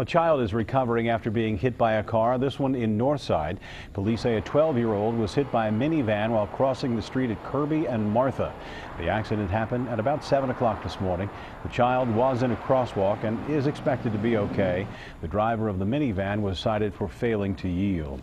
A child is recovering after being hit by a car, this one in Northside. Police say a 12-year-old was hit by a minivan while crossing the street at Kirby and Martha. The accident happened at about 7 o'clock this morning. The child was in a crosswalk and is expected to be okay. The driver of the minivan was cited for failing to yield.